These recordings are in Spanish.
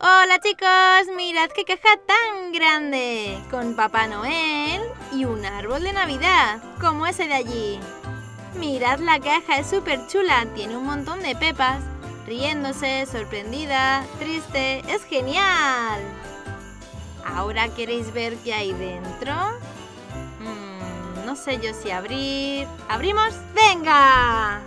Hola chicos, mirad qué caja tan grande, con Papá Noel y un árbol de Navidad, como ese de allí. Mirad la caja, es súper chula, tiene un montón de pepas, riéndose, sorprendida, triste, es genial. ¿Ahora queréis ver qué hay dentro? Mm, no sé yo si abrir... ¿Abrimos? ¡Venga!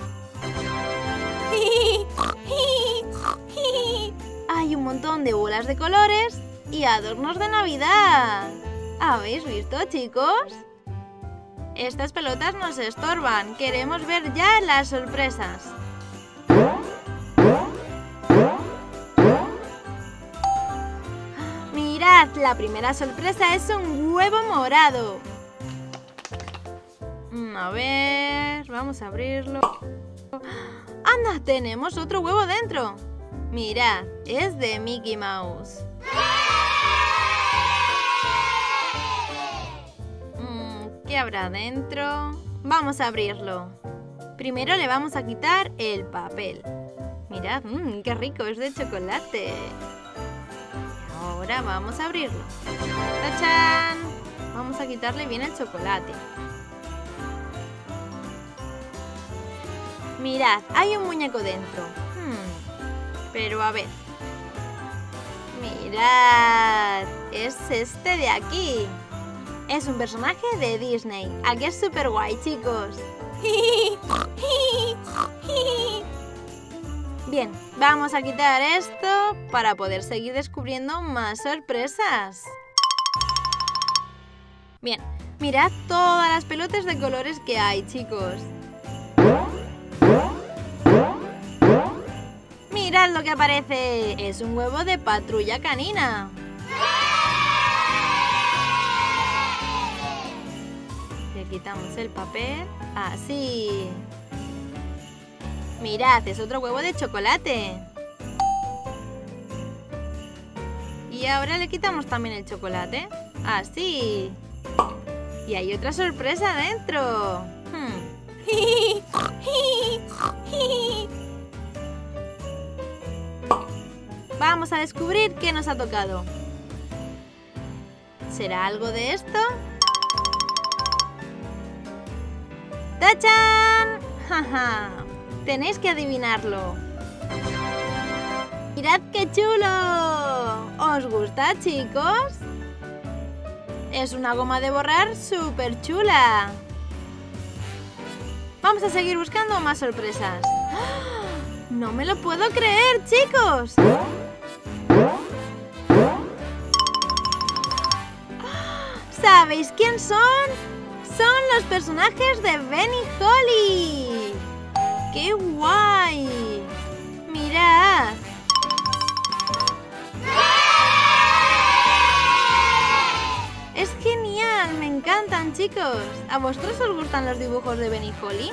Hay un montón de bolas de colores y adornos de Navidad. ¿Habéis visto, chicos? Estas pelotas nos estorban. Queremos ver ya las sorpresas. Mirad, la primera sorpresa es un huevo morado. Mm, a ver, vamos a abrirlo. ¡Anda! Tenemos otro huevo dentro. Mirad, es de Mickey Mouse. Mm, ¿Qué habrá dentro? Vamos a abrirlo. Primero le vamos a quitar el papel. Mirad, mmm, qué rico, es de chocolate. Ahora vamos a abrirlo. ¡Tachán! Vamos a quitarle bien el chocolate. Mirad, hay un muñeco dentro. Pero a ver. Mirad, es este de aquí. Es un personaje de Disney. Aquí es súper guay, chicos. Bien, vamos a quitar esto para poder seguir descubriendo más sorpresas. Bien, mirad todas las pelotas de colores que hay, chicos. Mirad lo que aparece. Es un huevo de patrulla canina. Le quitamos el papel. Así. Mirad, es otro huevo de chocolate. Y ahora le quitamos también el chocolate. Así. Y hay otra sorpresa dentro. Hmm. Vamos a descubrir qué nos ha tocado. ¿Será algo de esto? ¡Tachan! Tenéis que adivinarlo. ¡Mirad qué chulo! ¿Os gusta, chicos? Es una goma de borrar súper chula. Vamos a seguir buscando más sorpresas. ¡Ah! ¡No me lo puedo creer, chicos! ¿Sabéis quién son? Son los personajes de Benny Holly. ¡Qué guay! ¡Mirad! ¡Es genial! ¡Me encantan, chicos! ¿A vosotros os gustan los dibujos de Benny Holly?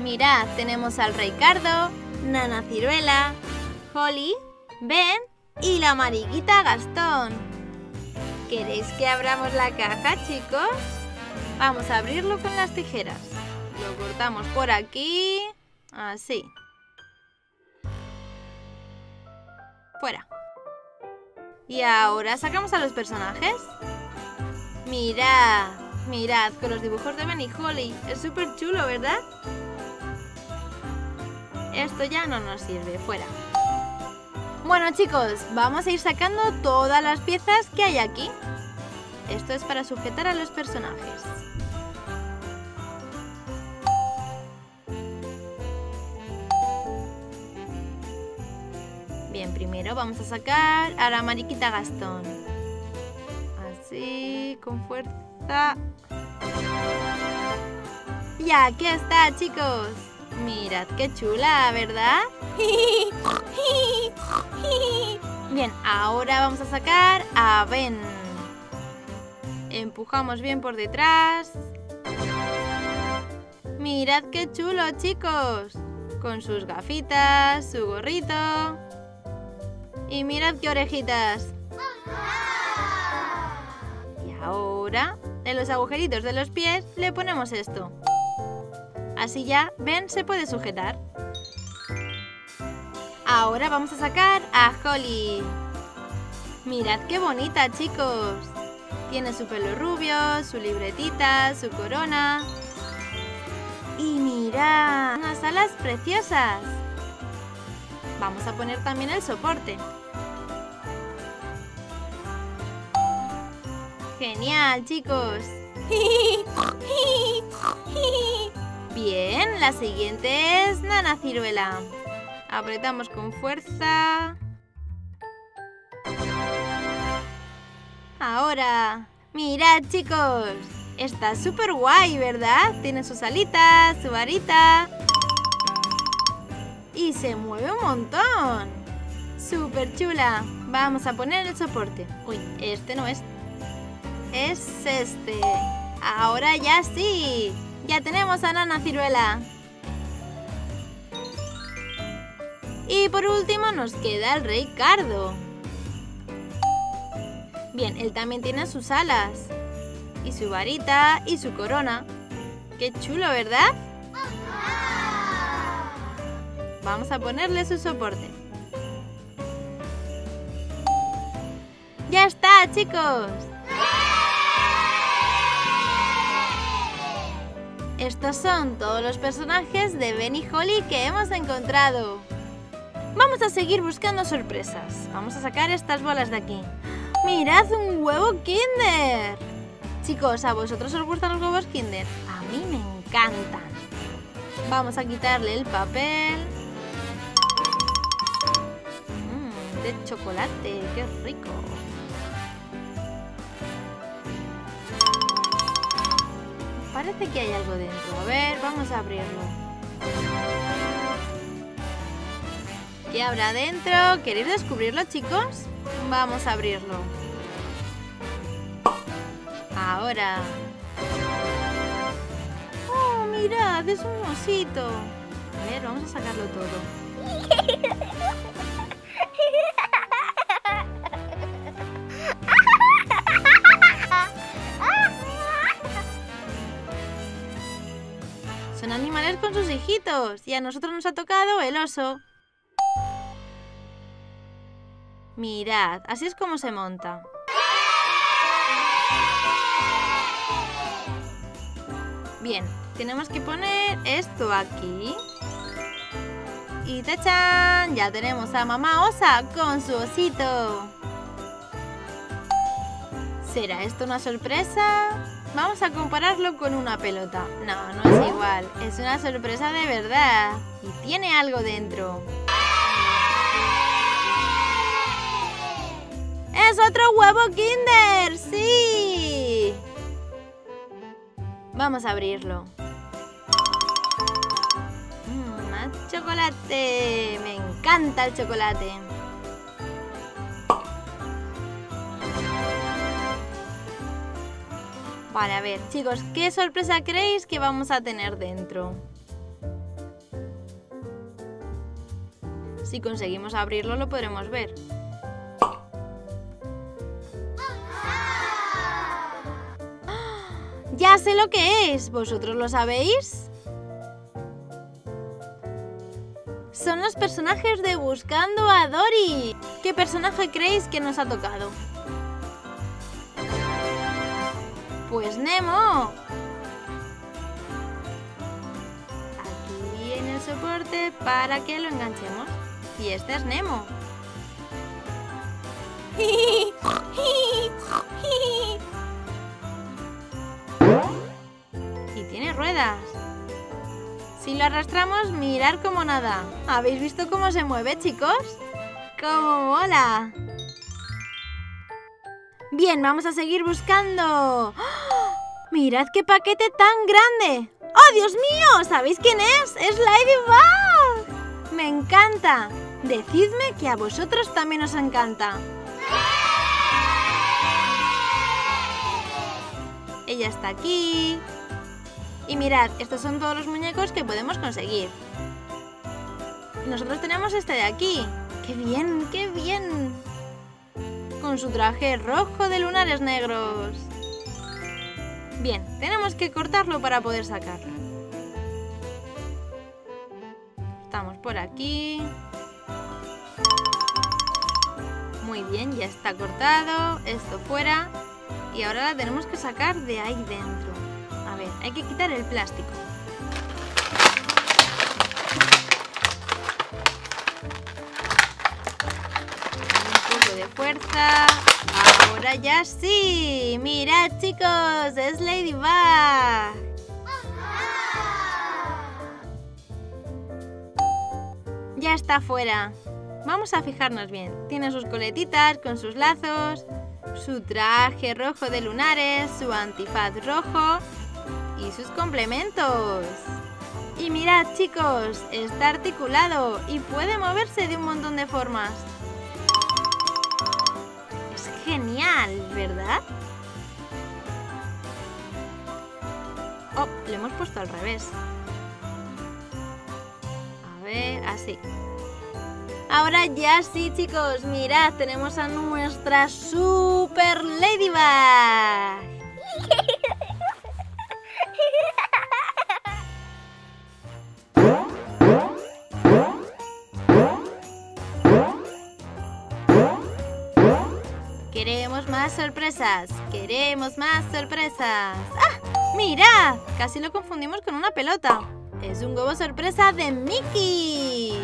Mirad, tenemos al Rey Cardo, Nana Ciruela, Holly, Ben y la mariquita Gastón. ¿Queréis que abramos la caja, chicos? Vamos a abrirlo con las tijeras. Lo cortamos por aquí. Así. Fuera. Y ahora sacamos a los personajes. Mirad, mirad, con los dibujos de Benny Holly. Es súper chulo, ¿verdad? Esto ya no nos sirve, fuera. Bueno chicos, vamos a ir sacando todas las piezas que hay aquí. Esto es para sujetar a los personajes. Bien, primero vamos a sacar a la mariquita Gastón. Así, con fuerza. Y aquí está, chicos. Mirad qué chula, ¿verdad? Bien, ahora vamos a sacar a Ben. Empujamos bien por detrás. Mirad qué chulo, chicos. Con sus gafitas, su gorrito. Y mirad qué orejitas. Y ahora, en los agujeritos de los pies, le ponemos esto. Así ya, Ben se puede sujetar. Ahora vamos a sacar a Holly. Mirad qué bonita, chicos. Tiene su pelo rubio, su libretita, su corona. Y mirad, unas alas preciosas. Vamos a poner también el soporte. Genial, chicos. Bien, la siguiente es Nana Ciruela. Apretamos con fuerza. Ahora, mirad chicos. Está súper guay, ¿verdad? Tiene sus alitas, su varita. Y se mueve un montón. Súper chula. Vamos a poner el soporte. Uy, este no es. Es este. Ahora ya sí. Ya tenemos a Nana Ciruela. Y por último nos queda el rey Cardo. Bien, él también tiene sus alas. Y su varita y su corona. Qué chulo, ¿verdad? Vamos a ponerle su soporte. ¡Ya está, chicos! Estos son todos los personajes de Ben y Holly que hemos encontrado. Vamos a seguir buscando sorpresas. Vamos a sacar estas bolas de aquí. ¡Mirad un huevo Kinder! Chicos, ¿a vosotros os gustan los huevos Kinder? A mí me encantan. Vamos a quitarle el papel. Mmm, de chocolate, qué rico. Parece que hay algo dentro. A ver, vamos a abrirlo. ¿Qué habrá dentro? ¿Queréis descubrirlo, chicos? Vamos a abrirlo. Ahora. ¡Oh, mirad! Es un osito. A ver, vamos a sacarlo todo. Son animales con sus hijitos y a nosotros nos ha tocado el oso. Mirad, así es como se monta. Bien, tenemos que poner esto aquí. Y ¡tachan! Ya tenemos a mamá osa con su osito. ¿Será esto una sorpresa? Vamos a compararlo con una pelota. No, no es igual. Es una sorpresa de verdad. Y tiene algo dentro. ¡Es otro huevo Kinder! ¡Sí! Vamos a abrirlo. Mm, más chocolate. Me encanta el chocolate. Vale, a ver, chicos, ¿qué sorpresa creéis que vamos a tener dentro? Si conseguimos abrirlo lo podremos ver. Ya sé lo que es. ¿Vosotros lo sabéis? Son los personajes de Buscando a Dory. ¿Qué personaje creéis que nos ha tocado? Pues Nemo. Aquí viene el soporte para que lo enganchemos. Y este es Nemo. tiene ruedas. Si lo arrastramos, mirar como nada. ¿Habéis visto cómo se mueve, chicos? ¡Cómo mola! Bien, vamos a seguir buscando. ¡Oh! ¡Mirad qué paquete tan grande! ¡Oh, Dios mío! ¿Sabéis quién es? ¡Es Ladybug! ¡Me encanta! Decidme que a vosotros también os encanta. Ella está aquí. Y mirad, estos son todos los muñecos que podemos conseguir. Nosotros tenemos este de aquí. ¡Qué bien, qué bien! Con su traje rojo de lunares negros. Bien, tenemos que cortarlo para poder sacarlo. Estamos por aquí. Muy bien, ya está cortado, esto fuera. Y ahora la tenemos que sacar de ahí dentro. Hay que quitar el plástico. Un poco de fuerza. Ahora ya sí. Mirad chicos, es Ladybug. Ya está fuera. Vamos a fijarnos bien. Tiene sus coletitas con sus lazos, su traje rojo de lunares, su antifaz rojo y sus complementos. Y mirad chicos, está articulado y puede moverse de un montón de formas. Es genial, ¿verdad? Oh, lo hemos puesto al revés. A ver, así. Ahora ya sí, chicos, mirad, tenemos a nuestra Super Ladybug. Queremos más sorpresas, queremos más sorpresas. ¡Ah! ¡Mirad! Casi lo confundimos con una pelota. Es un huevo sorpresa de Mickey.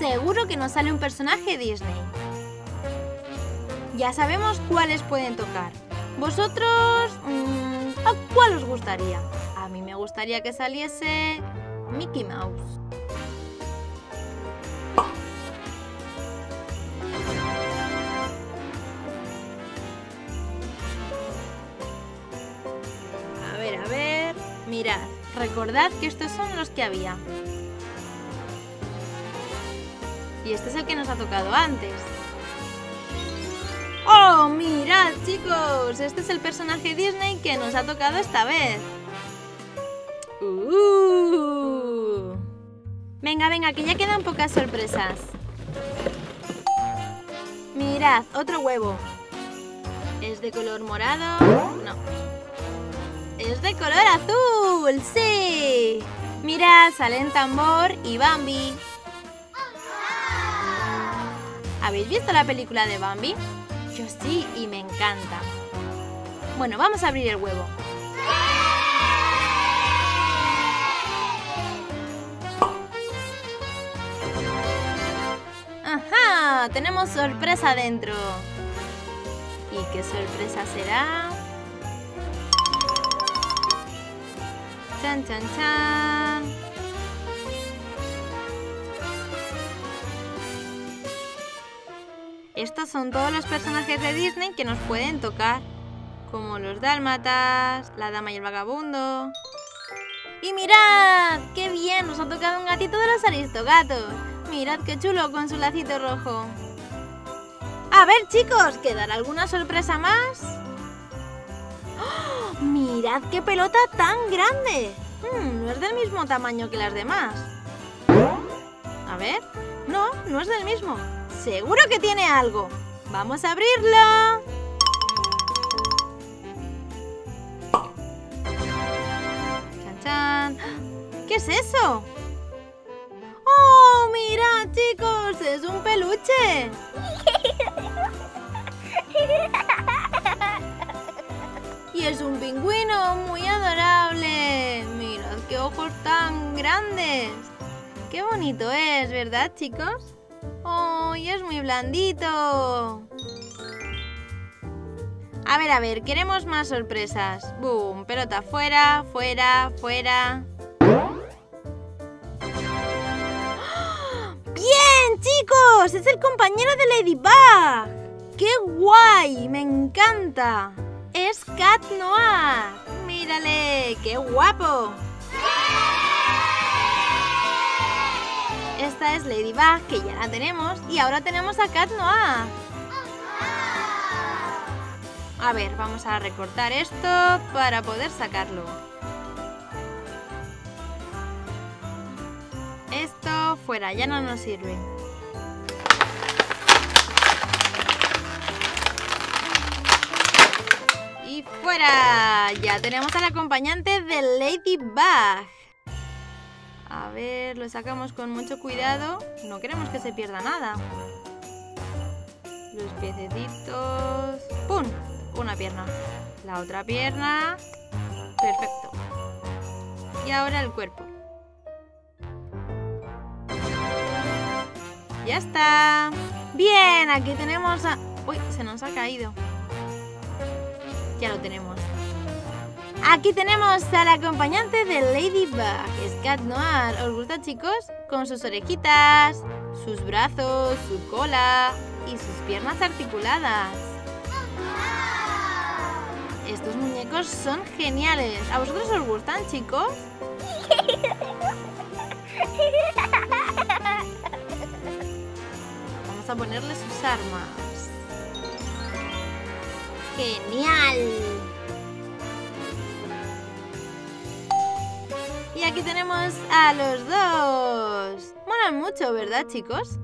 Seguro que nos sale un personaje Disney. Ya sabemos cuáles pueden tocar. ¿Vosotros mmm, a cuál os gustaría? A mí me gustaría que saliese Mickey Mouse. Mirad, recordad que estos son los que había. Y este es el que nos ha tocado antes. ¡Oh, mirad, chicos! Este es el personaje Disney que nos ha tocado esta vez. Uh. Venga, venga, que ya quedan pocas sorpresas. Mirad, otro huevo. ¿Es de color morado? No. ¡Es de color azul! ¡Sí! Mirad, salen Tambor y Bambi. ¿Habéis visto la película de Bambi? Yo sí y me encanta. Bueno, vamos a abrir el huevo. ¡Ajá! Tenemos sorpresa dentro. ¿Y qué sorpresa será? ¡Chan, chan, chan! Estos son todos los personajes de Disney que nos pueden tocar, como los dálmatas, la dama y el vagabundo. ¡Y mirad! ¡Qué bien! Nos ha tocado un gatito de los aristogatos. Mirad qué chulo con su lacito rojo. A ver, chicos, ¿quedará alguna sorpresa más? ¡Mirad qué pelota tan grande! Hmm, no es del mismo tamaño que las demás. A ver. No, no es del mismo. Seguro que tiene algo. ¡Vamos a abrirlo! ¡Chan, chan! ¿Qué es eso? ¡Oh, mira, chicos! ¡Es un peluche! Es un pingüino muy adorable. Mirad qué ojos tan grandes. Qué bonito es, ¿verdad, chicos? ¡Ay, es muy blandito! A ver, a ver, queremos más sorpresas. ¡Bum! Pelota fuera, fuera, fuera. ¡Bien, chicos! ¡Es el compañero de Ladybug! ¡Qué guay! ¡Me encanta! ¡Es Cat Noir! ¡Mírale! ¡Qué guapo! Esta es Ladybug, que ya la tenemos. Y ahora tenemos a Cat Noir. A ver, vamos a recortar esto para poder sacarlo. Esto fuera, ya no nos sirve. Ya tenemos al acompañante de Ladybug. A ver, lo sacamos con mucho cuidado. No queremos que se pierda nada. Los piececitos. ¡Pum! Una pierna. La otra pierna. Perfecto. Y ahora el cuerpo. Ya está. Bien, aquí tenemos a... Uy, se nos ha caído. Ya lo tenemos. Aquí tenemos al acompañante de Ladybug, es Cat Noir. ¿Os gusta, chicos? Con sus orejitas, sus brazos, su cola y sus piernas articuladas. Estos muñecos son geniales. ¿A vosotros os gustan, chicos? Vamos a ponerle sus armas. ¡Genial! Y aquí tenemos a los dos. Molan mucho, ¿verdad, chicos?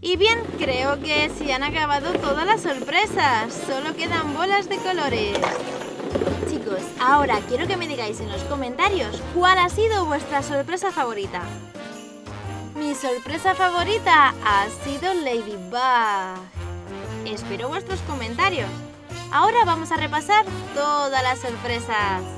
Y bien, creo que se han acabado todas las sorpresas. Solo quedan bolas de colores. Chicos, ahora quiero que me digáis en los comentarios cuál ha sido vuestra sorpresa favorita. Mi sorpresa favorita ha sido Ladybug. Espero vuestros comentarios. Ahora vamos a repasar todas las sorpresas.